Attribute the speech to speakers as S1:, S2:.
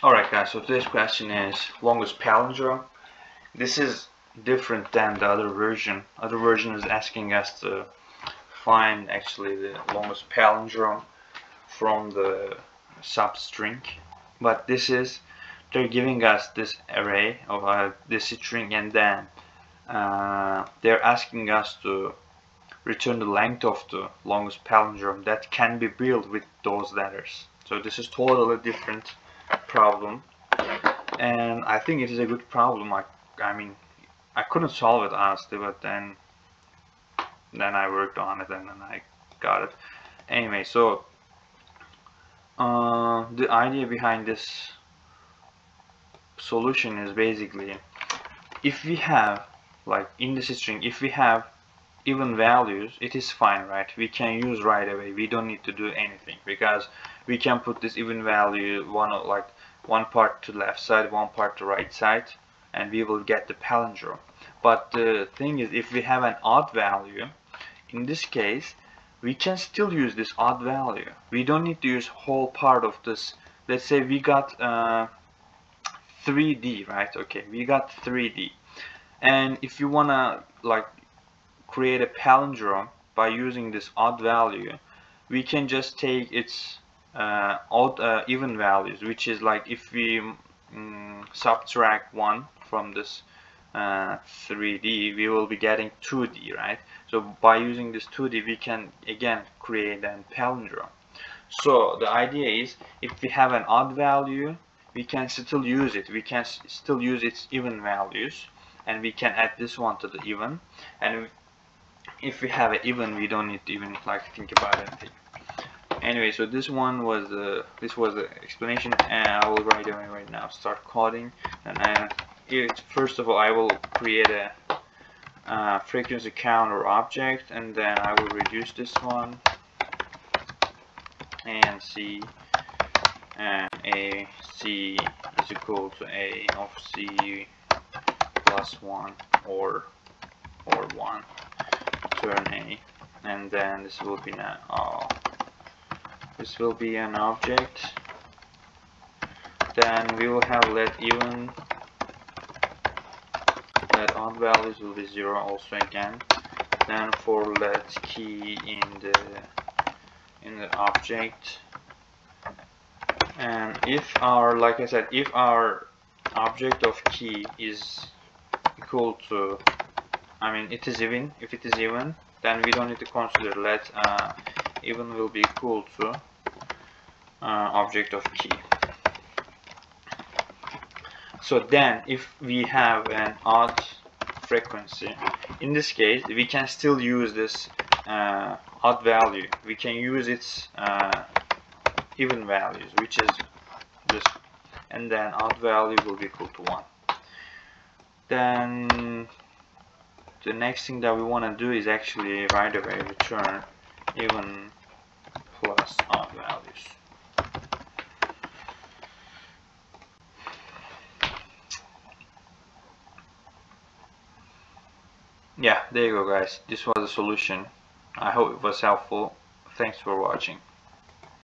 S1: Alright guys, so today's question is longest palindrome. This is different than the other version. Other version is asking us to find actually the longest palindrome from the substring. But this is, they're giving us this array of uh, this string and then uh, they're asking us to return the length of the longest palindrome that can be built with those letters. So this is totally different problem. And I think it is a good problem. I, I mean I couldn't solve it honestly but then then I worked on it and then I got it. Anyway so uh, the idea behind this solution is basically if we have like in this string if we have even values it is fine right? We can use right away. We don't need to do anything because we can put this even value one like one part to left side one part to right side and we will get the palindrome. But the thing is if we have an odd value in this case we can still use this odd value. We don't need to use whole part of this. Let's say we got uh, 3D right? Okay we got 3D and if you wanna like create a palindrome by using this odd value we can just take its uh, odd uh, even values which is like if we mm, subtract 1 from this uh, 3D we will be getting 2D right? So by using this 2D we can again create a palindrome. So the idea is if we have an odd value we can still use it. We can still use its even values and we can add this one to the even. And if we have an even we don't need to even like think about anything anyway so this one was the this was the explanation and I will write it right now. Start coding and I, it, first of all I will create a uh, frequency counter object and then I will reduce this one and see and A C is equal to A of C plus 1 or or 1 turn A and then this will be now oh, this will be an object. Then we will have let even. Let odd values will be 0 also again. Then for let key in the in the object. And if our like I said if our object of key is equal to I mean it is even if it is even then we don't need to consider let uh, even will be equal to uh, object of key. So then if we have an odd frequency in this case we can still use this uh, odd value. We can use its uh, even values which is just and then odd value will be equal to 1 then the next thing that we want to do is actually right away return even plus odd values. Yeah, there you go guys. This was the solution. I hope it was helpful. Thanks for watching.